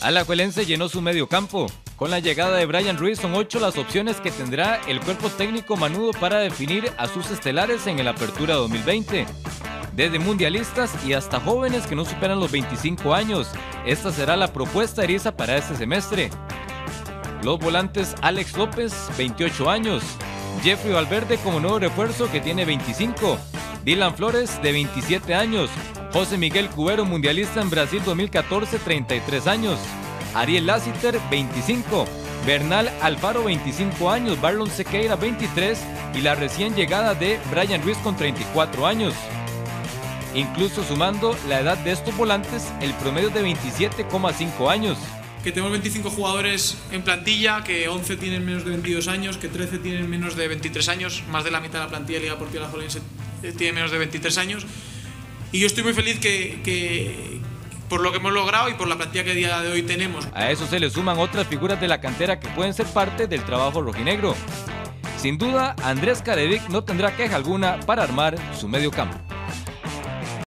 Alajuelense llenó su medio campo. Con la llegada de Brian Ruiz son ocho las opciones que tendrá el cuerpo técnico manudo para definir a sus estelares en el Apertura 2020. Desde mundialistas y hasta jóvenes que no superan los 25 años. Esta será la propuesta eriza para este semestre. Los volantes Alex López, 28 años. Jeffrey Valverde como nuevo refuerzo que tiene 25. Dylan Flores, de 27 años. José Miguel Cubero, mundialista en Brasil 2014, 33 años. Ariel Lassiter, 25. Bernal Alfaro, 25 años. Barlon Sequeira, 23. Y la recién llegada de Brian Ruiz con 34 años. Incluso sumando la edad de estos volantes, el promedio de 27,5 años. Que tenemos 25 jugadores en plantilla, que 11 tienen menos de 22 años, que 13 tienen menos de 23 años, más de la mitad de la plantilla de Liga Portugal Jolense tiene menos de 23 años. Y yo estoy muy feliz que, por lo que hemos logrado y por la plantilla que día de hoy tenemos. A eso se le suman otras figuras de la cantera que pueden ser parte del trabajo rojinegro. Sin duda, Andrés Carevic no tendrá queja alguna para armar su medio campo.